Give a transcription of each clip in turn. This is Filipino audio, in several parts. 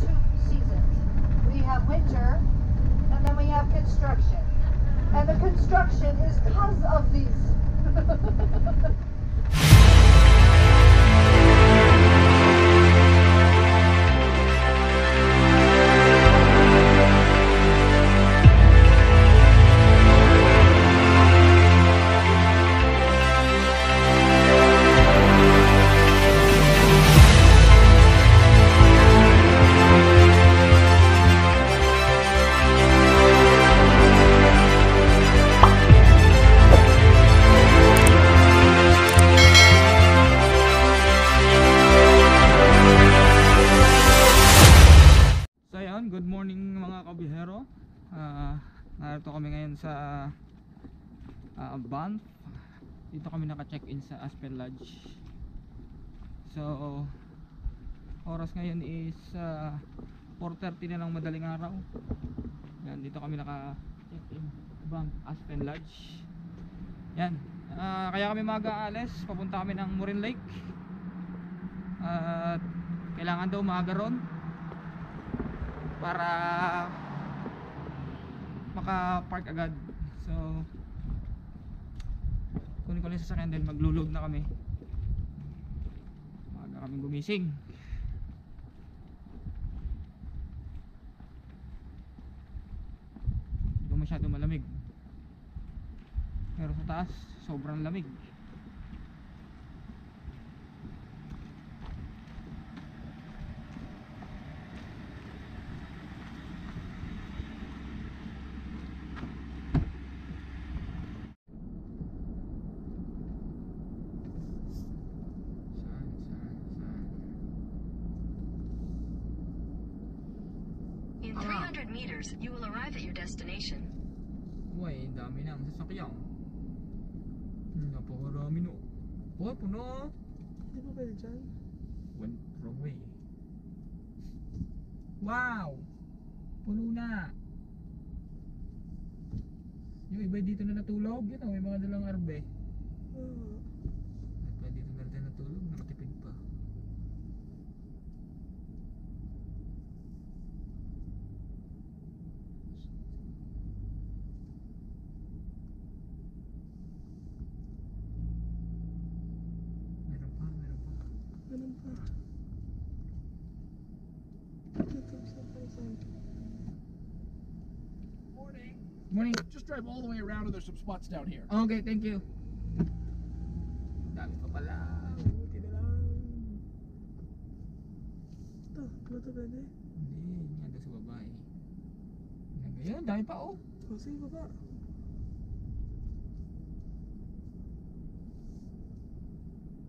two seasons. We have winter, and then we have construction. And the construction is because of these. narito kami ngayon sa ah, Banff. Dito kami naka-check-in sa Aspen Lodge. So oras ngayon is ah, 4:30 na ng madaling araw. Yan, dito kami naka-check-in Banff Aspen Lodge. Yan. Ah, kaya kami mag-aalis, papunta kami ng Morin Lake. At kailangan daw maaga ron para maka-park agad. So kunin ko lang yung sasakyan din maglulog na kami. Maaga kaming gumising. Hindi ko masyado malamig. Pero sa taas, sobrang lamig. 200 meters, you will arrive at your destination. Uy, dami ng sasakyan. Napakarami no. Uy, puno! Hindi ba pwede dyan? Went wrong way. Wow! Puno na! Yung iba dito na natulog, yun know, may mga dalang arbe. Morning. Morning. Just drive all the way around and there's some spots down here. Okay, thank you. Dami pa pala. Buti na lang. Ito, ano to? Hindi, yan doon sa babae. Eh. Ngayon, dami pa oh. O, sige baba.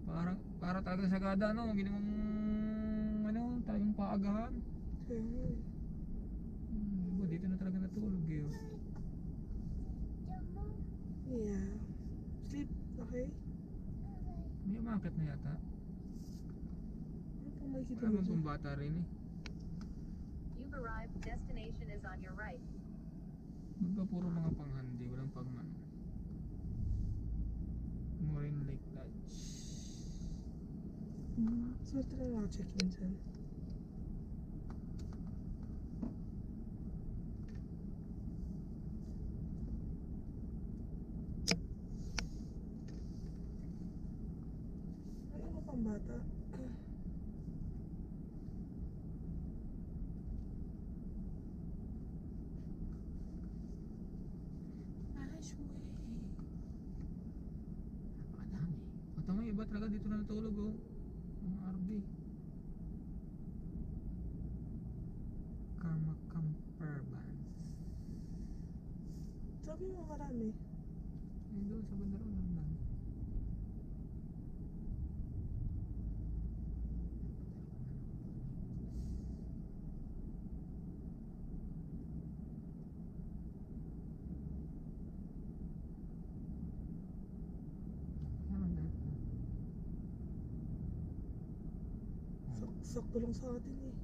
Parang, para talagang sagada no, ginawang ano, talagang paagahan. Hmm, dito na talaga natulog eh. oh. Yeah. Sleep, okay? May umakit na yata. Ano Wala mo bang dyan? pang bata rin eh. You've arrived. Destination is on your right. Ba puro mga panghandi, walang pang ano. Morin Lake Lodge. Swerte na lang check-in dyan. Ay, ano pang bata? Nice way. Napakadami. O tama yung iba talaga dito na natulog oh. Camper Vans. Sabi mo marami. Ayun doon sa banda ron. ang dami. Sakto lang sa atin eh.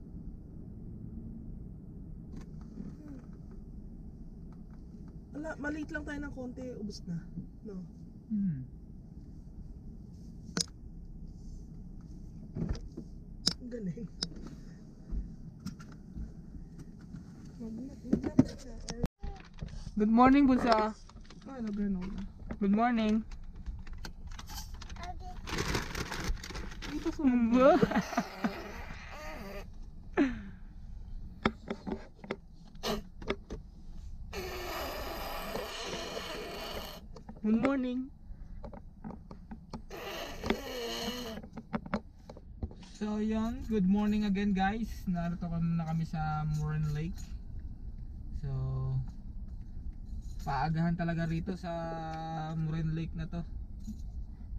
malate lang tayo ng konti, ubos na. No? Hmm. Galing. Good morning, Bulsa. Ano, granola. Good morning. Okay. Ito Dito sumunod. So yun, good morning again guys. Narito kami na kami sa Moran Lake. So paagahan talaga rito sa Moran Lake na to.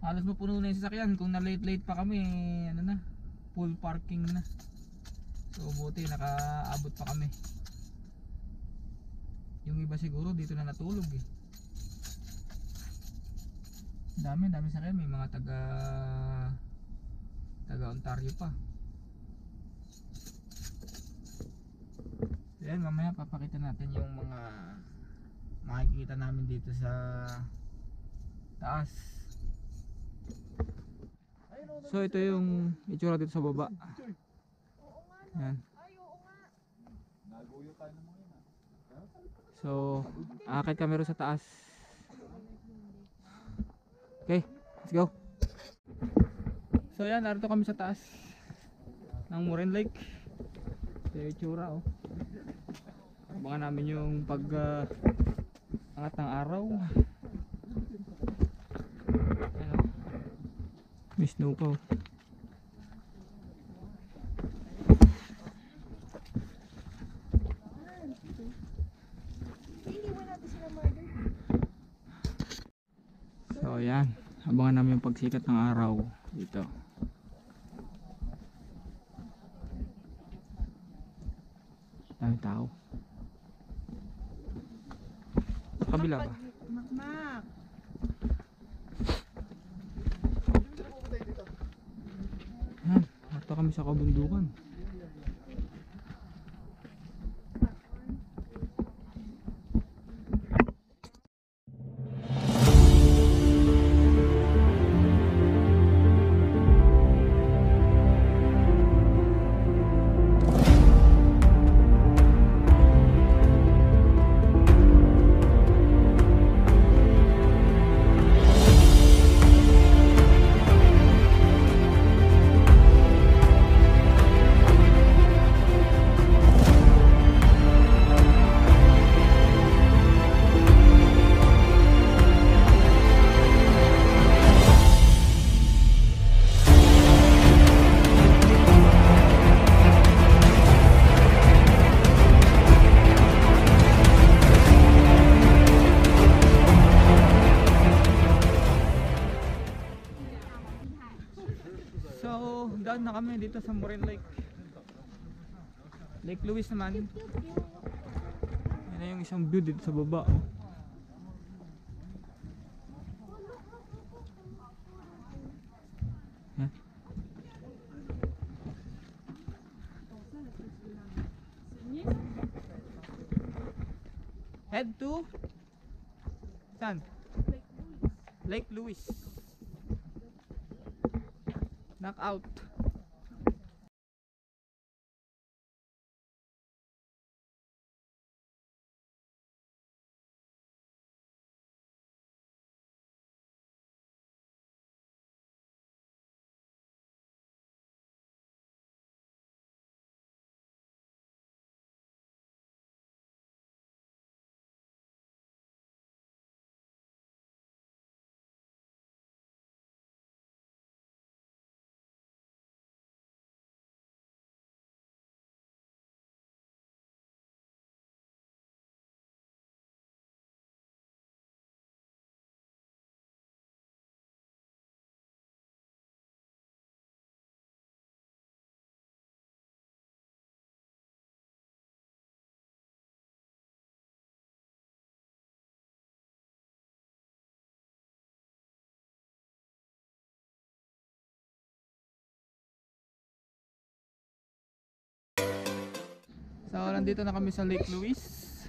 Halos mapuno na yung sasakyan. Kung na late late pa kami, ano na, full parking na. So buti nakaabot pa kami. Yung iba siguro dito na natulog eh. Dami, dami sa may mga taga taga Ontario pa. Then mamaya papakita natin yung mga makikita namin dito sa taas. So ito yung itsura dito sa baba. Yan. So, akit kami sa taas. Okay, let's go. So yan, narito kami sa taas ng Morin Lake. Ito yung itsura oh. Abangan namin yung pag ah, angat ng araw. Ano? May snow pa oh. So yan, abangan namin yung pagsikat ng araw dito. Sa Morin Lake. Lake Louise naman. Yan na yung isang view dito sa baba. oh. Yan. Head to Saan? Lake Louise. Knockout. So, nandito na kami sa Lake Louise.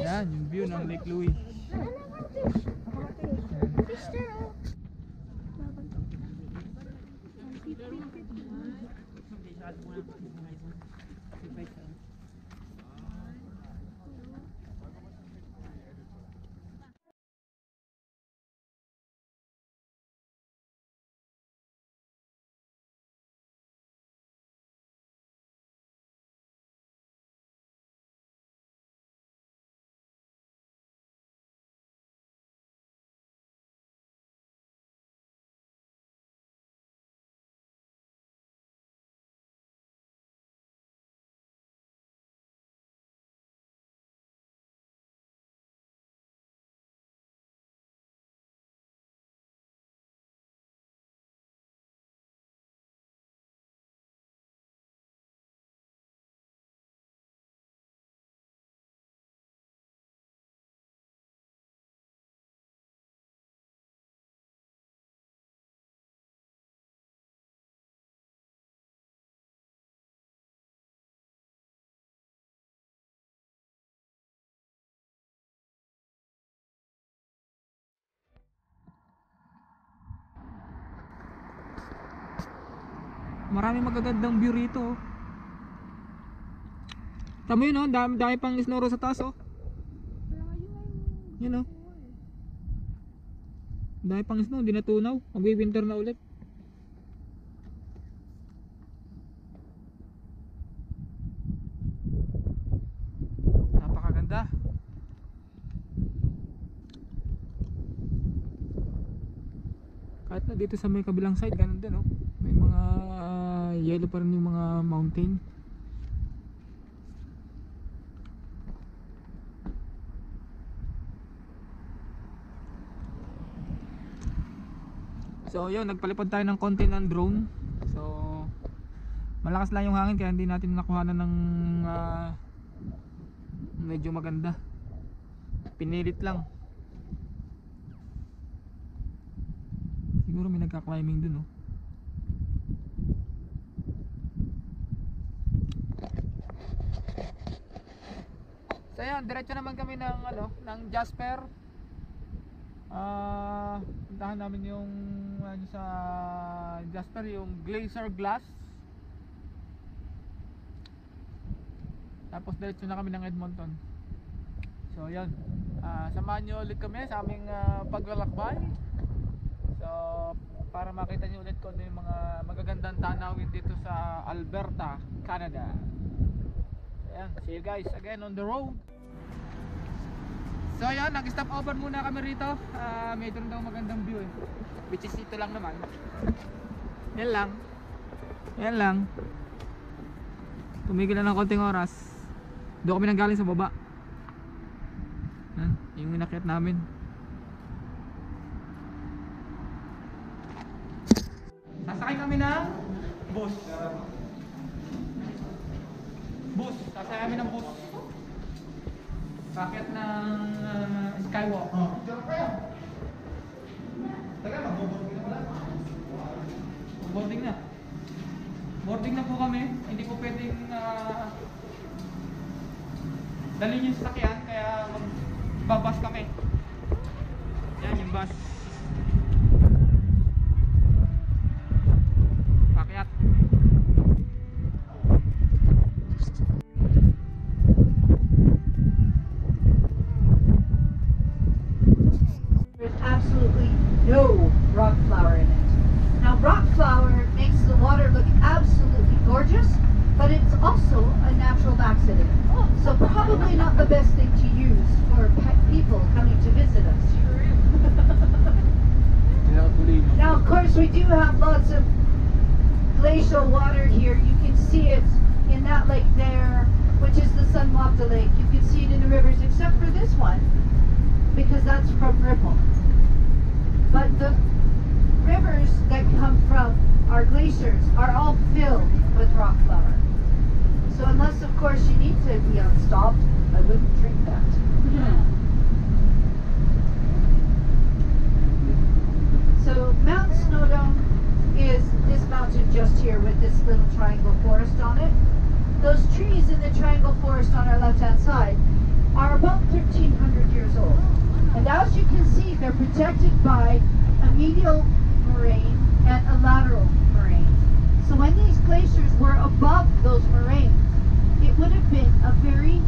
Yan, yung view ng Lake Louise. Maraming magagandang view rito. oh. Tama yun oh, dami, dami pang snow roll sa taas oh. Yun oh. Dami pang snow, hindi natunaw. Magwi-winter na ulit. Napakaganda. Kahit na dito sa may kabilang side, ganun din oh. Yellow pa rin yung mga mountain. So yun, nagpalipad tayo ng konti ng drone. So malakas lang yung hangin kaya hindi natin nakuha ng ah, medyo maganda. Pinilit lang. Siguro may nagka-climbing dun oh. So yan, diretso naman kami ng ano, ng Jasper. Ah, puntahan namin yung ano sa Jasper yung Glacier Glass. Tapos diretso na kami ng Edmonton. So yan. Ah, samahan niyo ulit kami sa aming ah, paglalakbay. So para makita niyo ulit kung ano yung mga magagandang tanawin dito sa Alberta, Canada. Ayan, see you guys again on the road. So ayan, nag-stop over muna kami rito. Ah, medyo daw magandang view eh. Which is ito lang naman. Yan lang. Yan lang. Tumigil na ng konting oras. Doon kami nanggaling sa baba. Yan, yung inakyat namin. Sasakay kami ng bus. Bus. Sasakay kami ng bus. Bakit ng ah, skywalk? Oh. Boarding na. Boarding na po kami. Hindi po pwedeng ah, dalhin yung sasakyan course, we do have lots of glacial water here. You can see it in that lake there, which is the Juan Lake. You can see it in the rivers, except for this one, because that's from Ripple. But the rivers that come from our glaciers are all filled with rock flour. So unless, of course, you need to be unstopped, I wouldn't drink that. So Mount Snowdon is this mountain just here with this little triangle forest on it. Those trees in the triangle forest on our left-hand side are about 1,300 years old. And as you can see, they're protected by a medial moraine and a lateral moraine. So when these glaciers were above those moraines, it would have been a very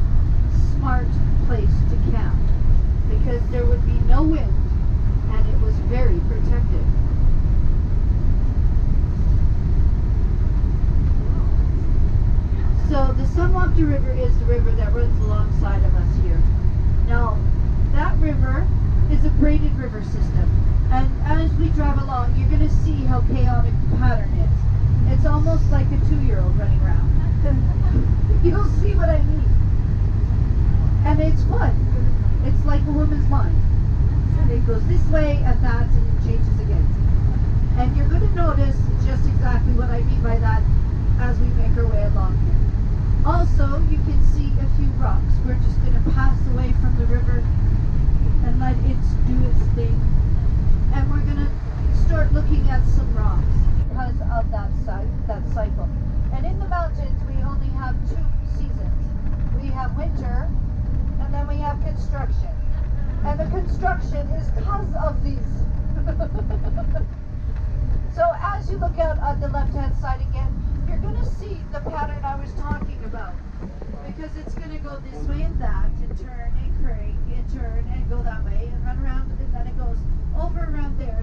smart place to camp because there would be no wind and it was very protected. So the River is the river that runs alongside of us here. Now, that river is a braided river system. And as we drive along, you're going to see how chaotic the pattern is. It's almost like a two-year-old running around. You'll see what I mean. And it's fun. It's like a woman's mind. And It goes this way and that and it changes again. And you're going to notice just exactly what I mean by that as we make our way along here. Also, you can see a few rocks. We're just going to pass away from the river and let it do its thing. And we're going to start looking at some rocks because of that, that cycle. And in the mountains, we only have two seasons. We have winter and then we have construction. And the construction is because of these. So as you look out on the left-hand side again, you're gonna see the pattern I was talking about. Because it's gonna go this way and that, and turn and crank, and turn and go that way, and run around, and then it goes over around there,